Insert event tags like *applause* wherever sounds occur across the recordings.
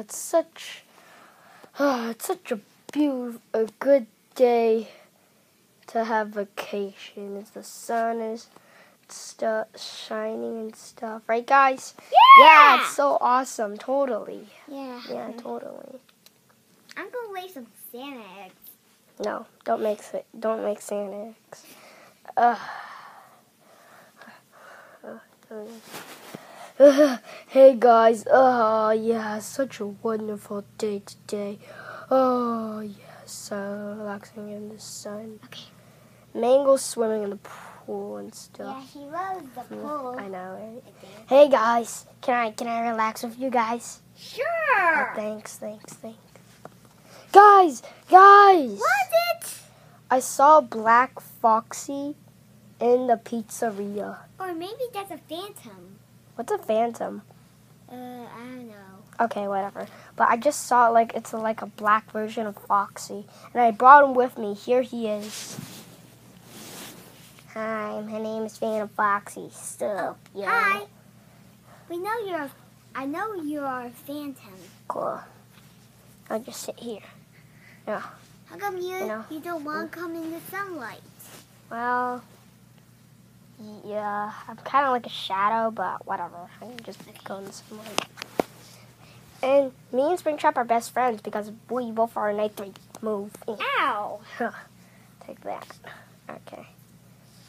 it's such, oh, it's such a beautiful, a good day to have vacation. As the sun is stuff shining and stuff, right, guys? Yeah. Yeah, it's so awesome. Totally. Yeah. Yeah, totally. I'm gonna lay some Santa eggs. No, don't make don't make Santa eggs. Ugh. *sighs* *sighs* hey guys, oh yeah, such a wonderful day today. Oh yes, so relaxing in the sun. Okay. Mangle swimming in the pool and stuff. Yeah, he loves the hmm, pool. I know, right? Hey guys, can I can I relax with you guys? Oh, Sure. thanks, thanks, thanks. Guys, guys! Was it? I saw Black Foxy in the pizzeria. Or maybe that's a phantom. What's a phantom? Uh, I don't know. Okay, whatever. But I just saw like it's like a black version of Foxy, and I brought him with me. Here he is. Hi, my name is Phantom Foxy. So, yeah. Hi. We know you're. A, I know you are a phantom. Cool. I'll just sit here. Yeah. How come you You know. you don't want to come in the sunlight? Well, yeah, I'm kind of like a shadow, but whatever. I can just go in the sunlight. And me and Springtrap are best friends because we both are a night three move. Ow! *laughs* Take that. Okay.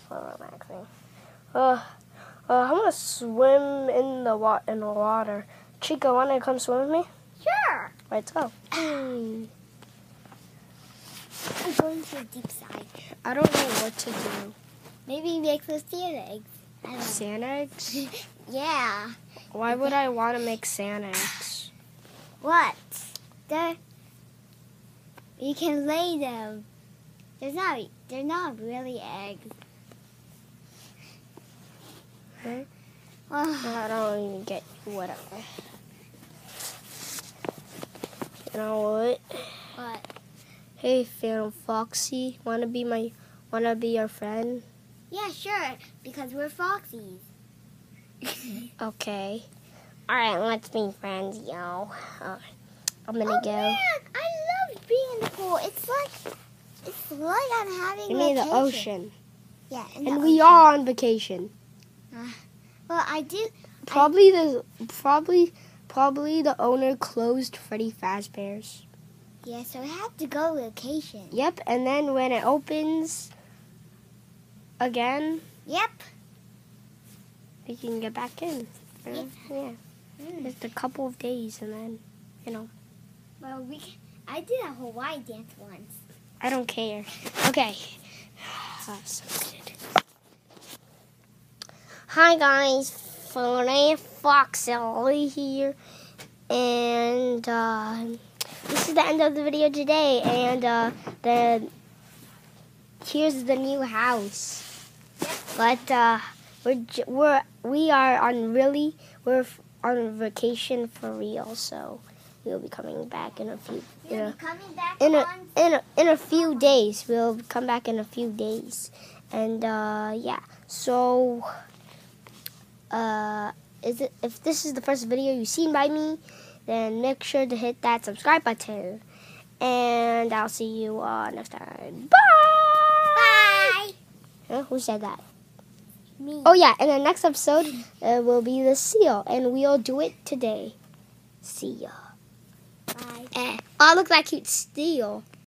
Well, relaxing. Uh, uh, I'm gonna swim in the wa- in the water. Chica, wanna come swim with me? Sure. Let's go. *clears throat* I'm going to the deep side. I don't know what to do. Maybe make those Santa eggs. I don't know. Eggs? *laughs* Yeah. Why would I want to make Santa eggs? What? They're. You can lay them. They're not. They're not really eggs. Oh, I don't even get whatever. You know what? what? Hey, Phantom Foxy, wanna be my, wanna be your friend? Yeah, sure. Because we're foxies. *laughs* Okay. All right, let's be friends, yo. Uh, I'm gonna oh go. man, I love being in the pool. It's like, it's like I'm having. You mean the ocean, Yeah, and we are on vacation. Well, I do. Probably the, probably, probably the owner closed Freddy Fazbear's. Yeah, so I have to go vacation. Yep, and then when it opens again, Yep. we can get back in. Yeah. yeah. Mm. Just a couple of days, and then, you know, Well, we. can- I did a Hawaii dance once. I don't care. Okay. *sighs* Ah, so. Hi guys, Filet Foxelly here, and uh, this is the end of the video today. And uh, the here's the new house, but uh, we're we're we are on really we're on vacation for real, so we'll be coming back in a few. You'll in a- be coming back in a in a in a few days. We'll come back in a few days, and uh, yeah. So, uh, is it if this is the first video you've seen by me, then make sure to hit that subscribe button, and I'll see you uh, next time. Bye. Bye. Huh? Who said that? Me. Oh yeah, and the next episode uh, will be the seal, and we'll do it today. See ya. Bye. Eh. Oh, look at that cute seal.